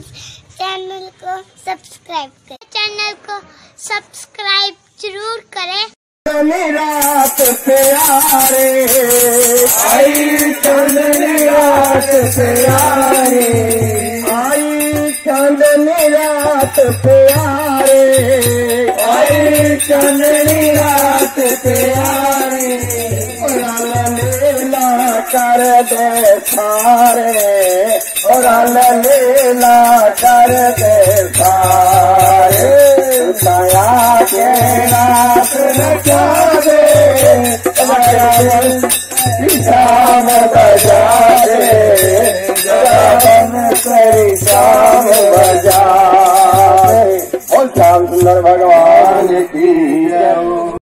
Channel को subscribe करें। Channel को सब्सक्राइब ज़रूर करें। रात प्यारे आई चांदनी रात प्यारे आई चांदनी रात प्यारे आई चांदनी रात प्यारे कर दे सारे। और लीला कर दे सारे दया के रात रचा दे शाम बजा दे जगन करी शाम बजा और श्याम सुंदर भगवान की